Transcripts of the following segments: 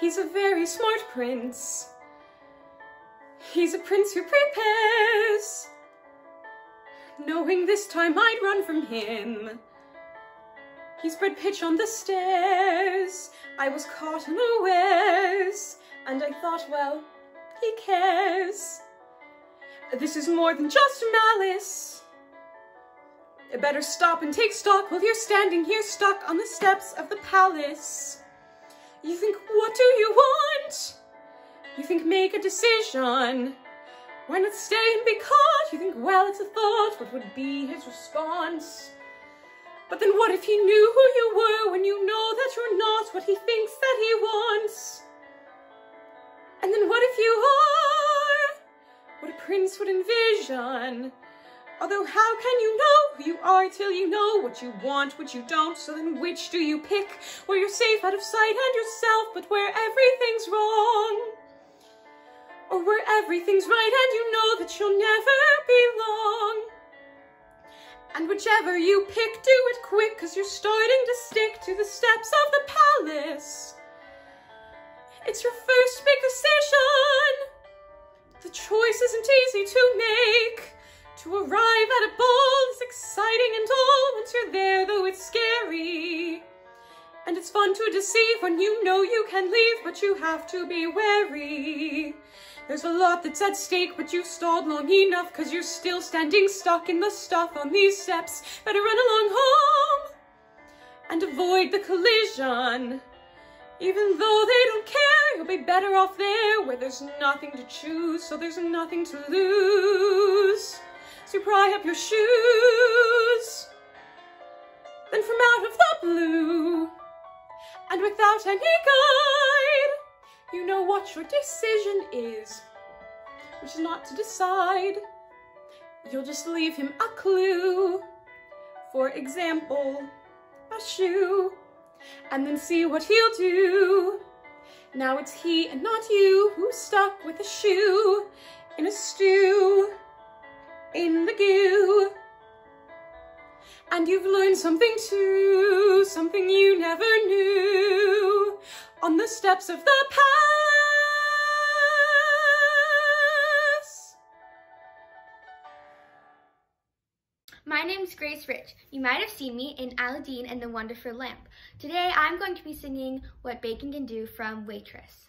He's a very smart prince. He's a prince who prepares, knowing this time I'd run from him. He spread pitch on the stairs. I was caught unawares, and I thought, well, he cares. This is more than just malice. Better stop and take stock while you're standing here stuck on the steps of the palace. You think, what do you want? You think, make a decision. Why not stay and be caught? You think, well, it's a thought. What would be his response? But then what if he knew who you were when you know that you're not what he thinks that he wants? And then what if you are what a prince would envision? Although how can you know who you are till you know what you want, what you don't? So then which do you pick? Where you're safe out of sight and yourself, but where everything's wrong? Or where everything's right and you know that you'll never be long? And whichever you pick, do it quick, cause you're starting to stick to the steps of the palace. It's your first big decision. The choice isn't easy to make. To arrive at a ball is exciting and all once you're there, though it's scary. And it's fun to deceive when you know you can leave, but you have to be wary. There's a lot that's at stake, but you've stalled long enough, cause you're still standing stuck in the stuff on these steps. Better run along home and avoid the collision. Even though they don't care, you'll be better off there where there's nothing to choose, so there's nothing to lose to pry up your shoes. Then from out of the blue, and without any guide, you know what your decision is, which is not to decide. You'll just leave him a clue. For example, a shoe, and then see what he'll do. Now it's he and not you who's stuck with a shoe in a stew in the goo. And you've learned something too, something you never knew, on the steps of the palace. My name's Grace Rich. You might have seen me in Aladdin and the Wonderful Lamp. Today I'm going to be singing What Baking Can Do from Waitress.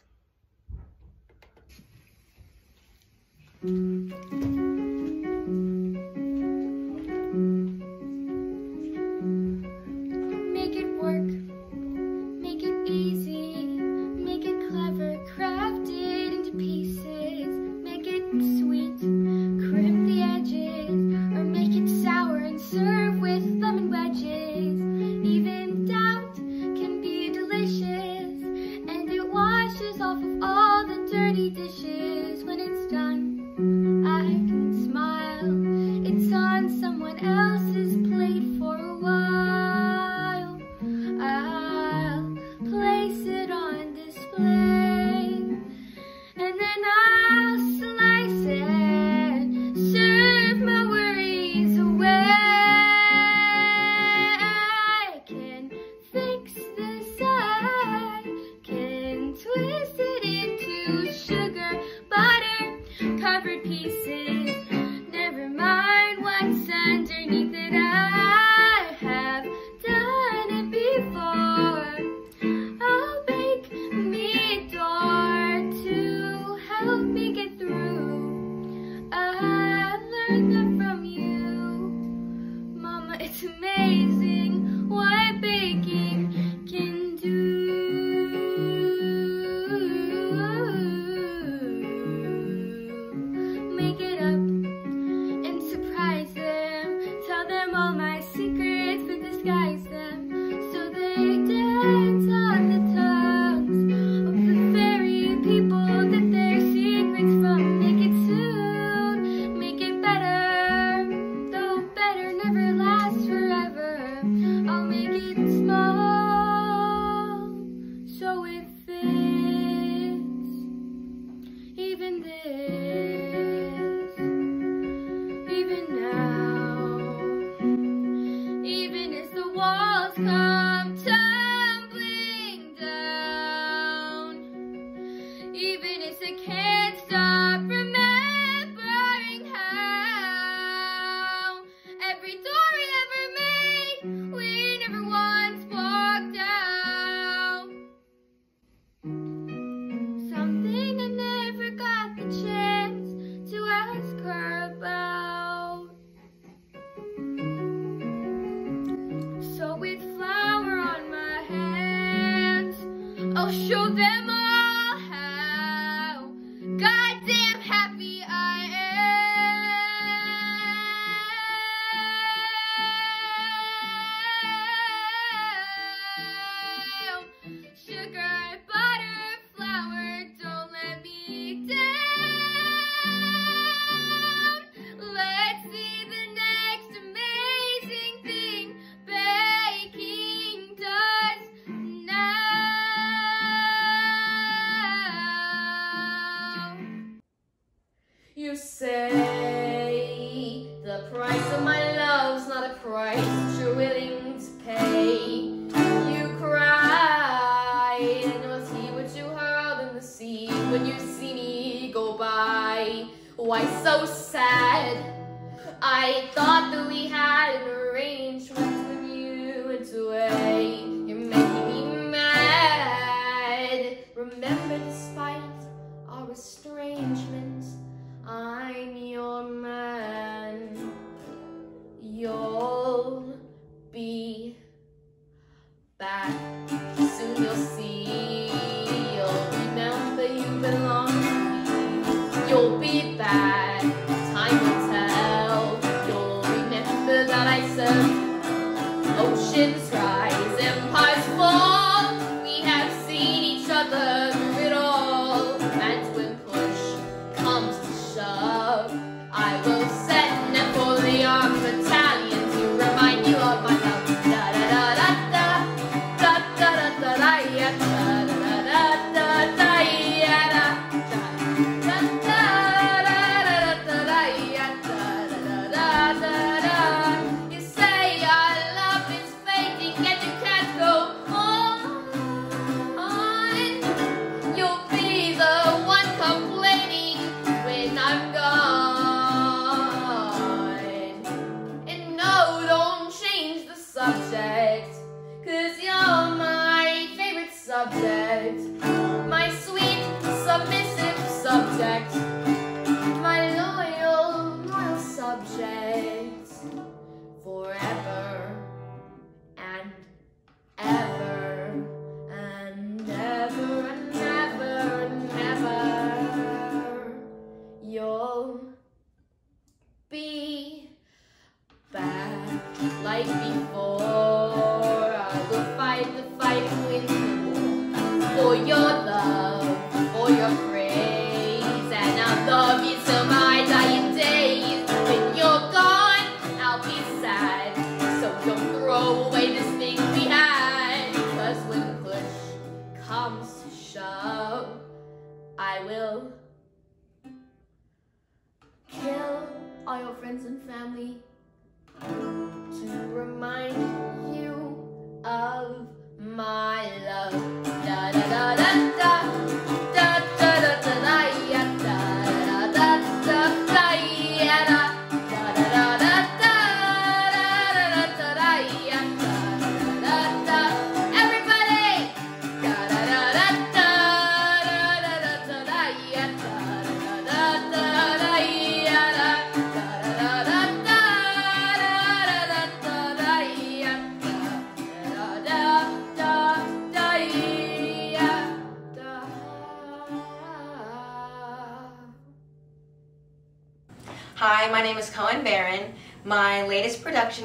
right.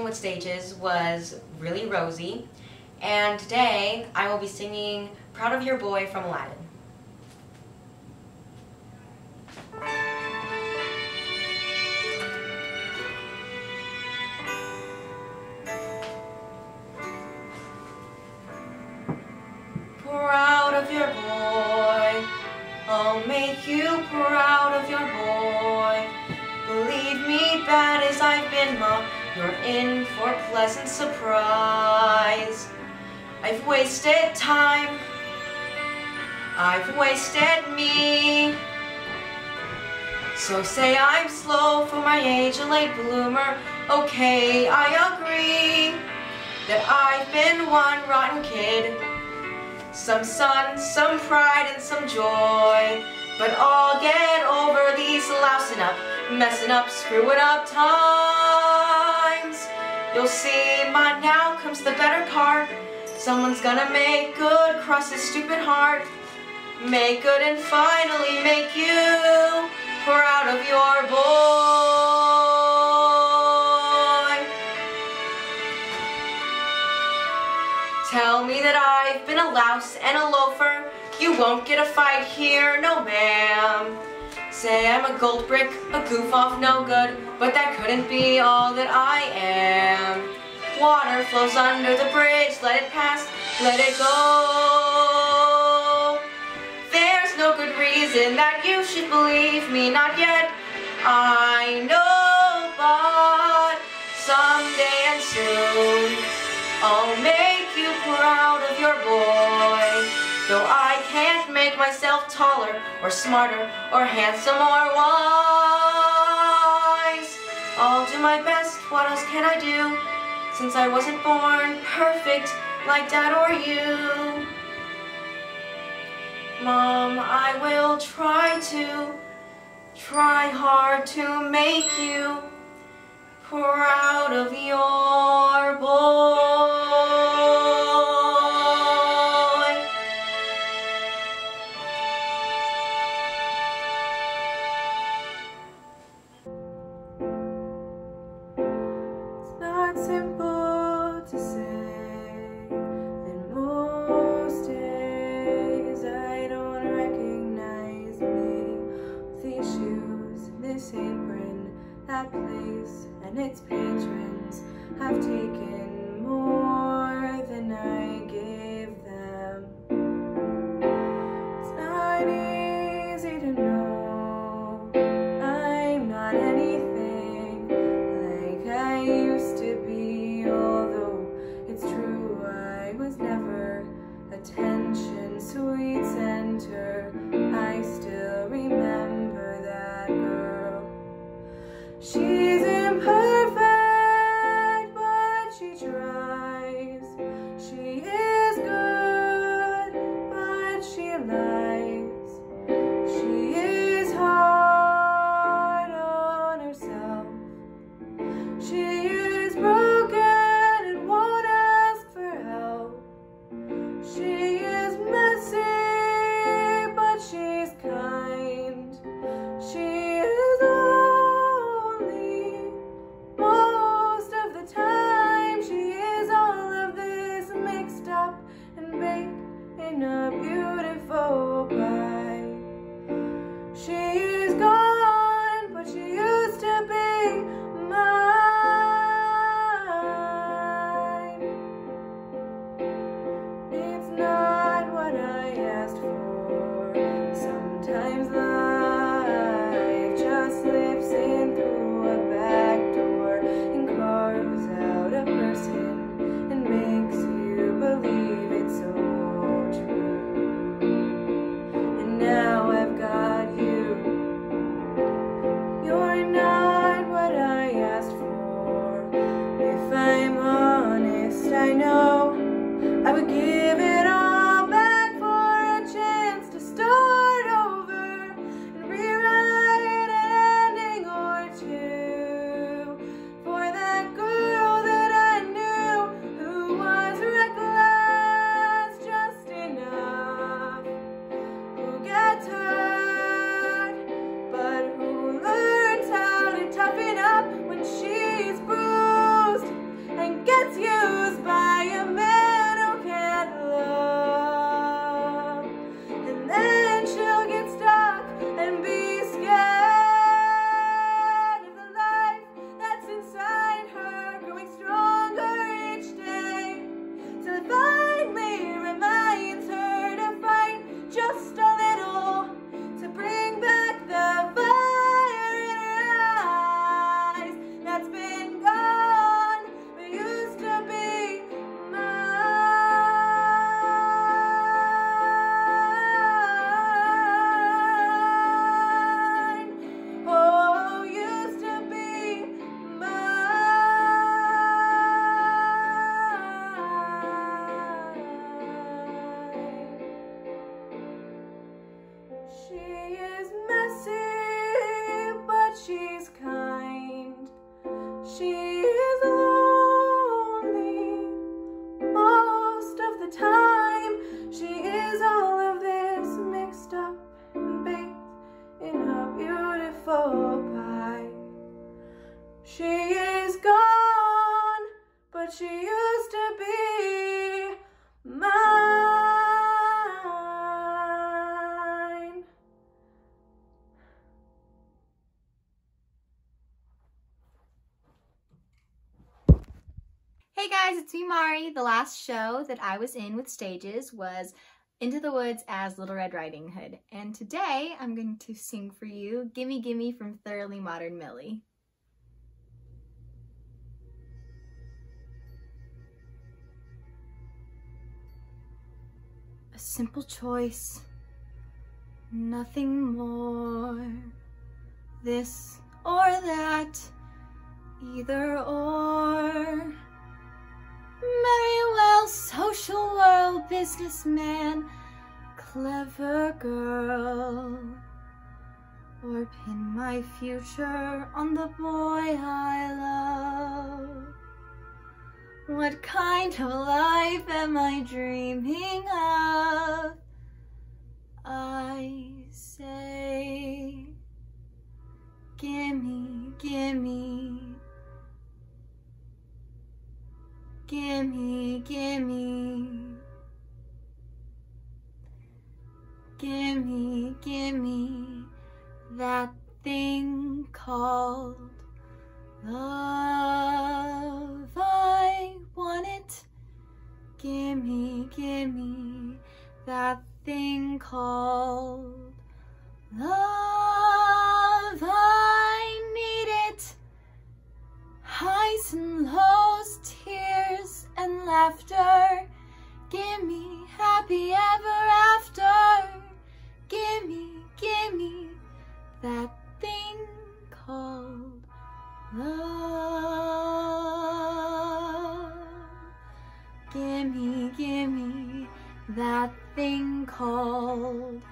Greenwood Stages was Really rosy, and today I will be singing Proud of Your Boy from Aladdin. Proud of your boy, I'll make you proud of your boy. Believe me, bad as I've been, mom, you're in more pleasant surprise. I've wasted time. I've wasted me. So say I'm slow for my age, a late bloomer. Okay, I agree that I've been one rotten kid. Some son, some pride, and some joy. But I'll get over these lousing up, messing up, screwing up time. You'll see my now comes the better part. Someone's gonna make good, cross his stupid heart. Make good and finally make you proud of your boy. Tell me that I've been a louse and a loafer. You won't get a fight here, no ma'am. Say I'm a gold brick, a goof off, no good, but that couldn't be all that I am. Water flows under the bridge, let it pass, let it go. There's no good reason that you should believe me, not yet. I know, but someday and soon I'll make you proud of your boy. Though I can't make myself taller or smarter or handsome or wise. I'll do my best, what else can I do? Since I wasn't born perfect like dad or you. Mom, I will try to, try hard to make you proud of your boy. Show that I was in with stages was Into the Woods as Little Red Riding Hood. And today I'm going to sing for you Gimme Gimme from Thoroughly Modern Millie. A simple choice, nothing more. This or that, either or. Businessman, clever girl. Or pin my future on the boy I love. What kind of life am I dreaming of? I say, gimme, gimme. Gimme, gimme. Gimme, gimme that thing called love. I want it. Gimme, gimme that thing called love. I need it. Highs and lows, tears and laughter. Gimme happy ever after. That thing called love. Gimme, gimme that thing called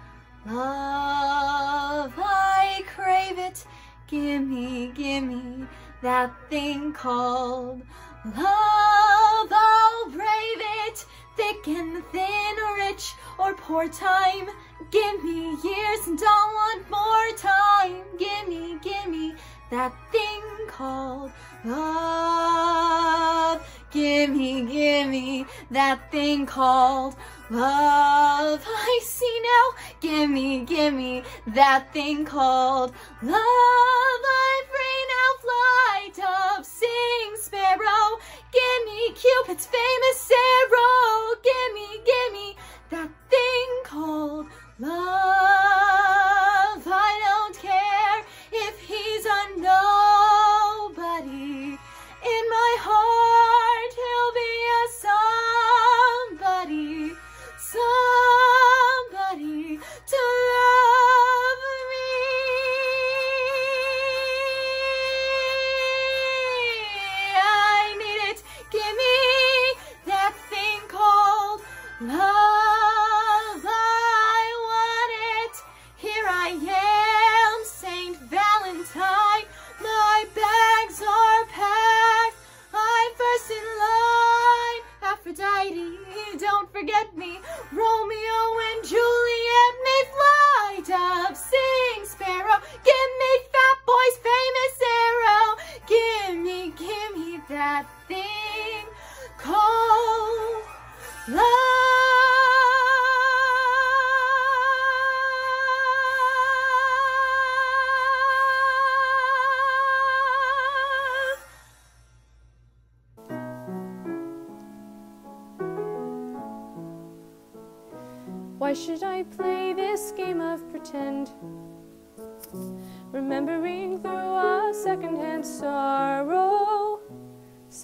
love. I crave it. Gimme, gimme that thing called love. I'll brave it, thick and thin, or rich or poor time. Give me years and I'll want more time. Gimme, gimme that thing called love. Gimme, gimme that thing called love. I see now. Gimme, gimme that thing called love.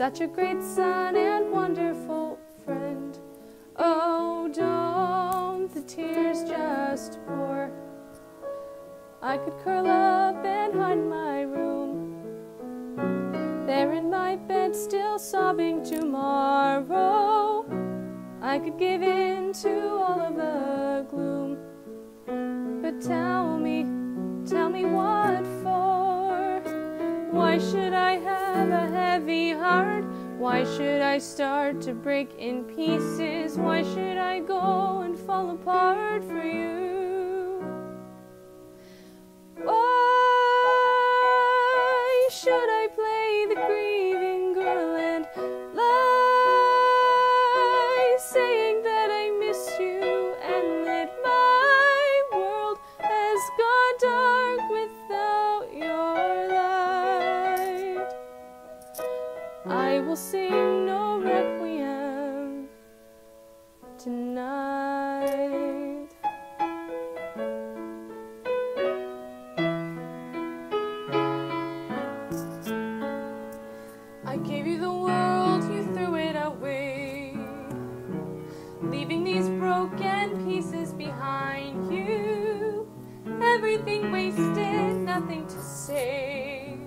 Such a great son and wonderful friend. Oh, don't the tears just pour? I could curl up and hide my room. There in my bed, still sobbing tomorrow. I could give in to all of the gloom. But tell me, tell me what for? Why should I have a heavy heart? Why should I start to break in pieces? Why should I go and fall apart for you? behind you. Everything wasted, nothing to say.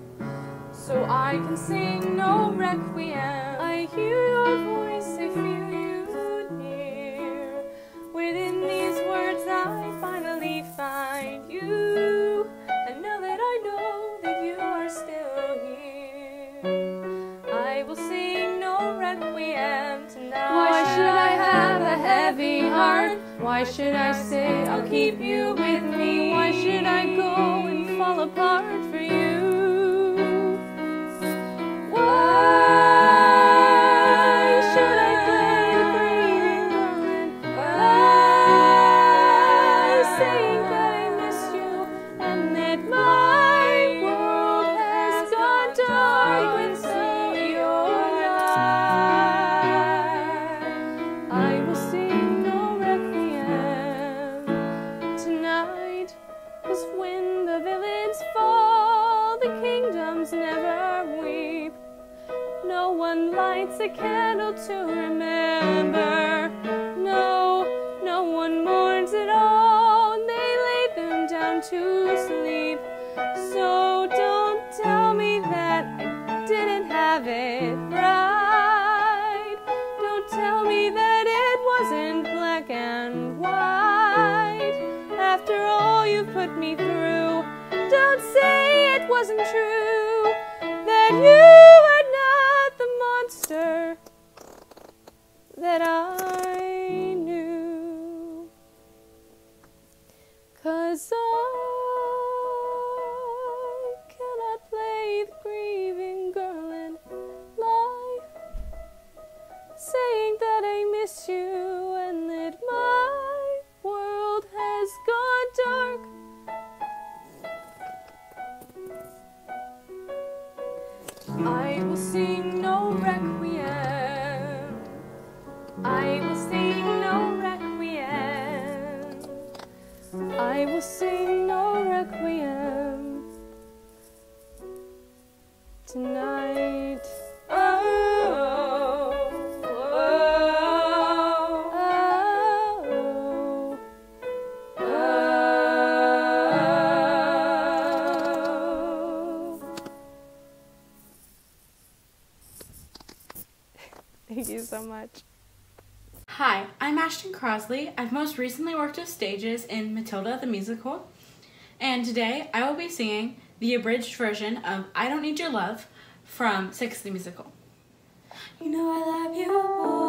So I can sing no requiem. I hear your voice, I feel you near. Within these words, I finally find you. And now that I know that you are still here, I will sing no requiem tonight. Why should I have a heavy heart? Why should I say I'll keep you? miss you and that my world has gone dark. I will sing. much. Hi, I'm Ashton Crosley. I've most recently worked with stages in Matilda the Musical, and today I will be singing the abridged version of I Don't Need Your Love from Six the Musical. You know I love you.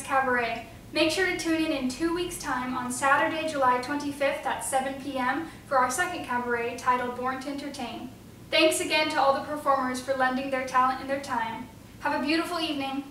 Cabaret. Make sure to tune in in two weeks' time on Saturday, July 25th at 7 p.m. for our second cabaret titled Born to Entertain. Thanks again to all the performers for lending their talent and their time. Have a beautiful evening.